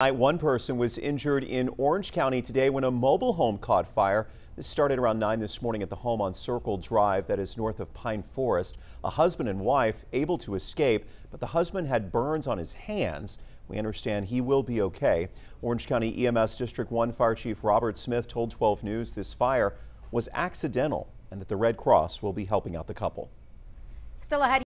One person was injured in Orange County today when a mobile home caught fire. This started around 9 this morning at the home on Circle Drive that is north of Pine Forest. A husband and wife able to escape, but the husband had burns on his hands. We understand he will be okay. Orange County EMS District 1 Fire Chief Robert Smith told 12 News this fire was accidental and that the Red Cross will be helping out the couple. Still ahead.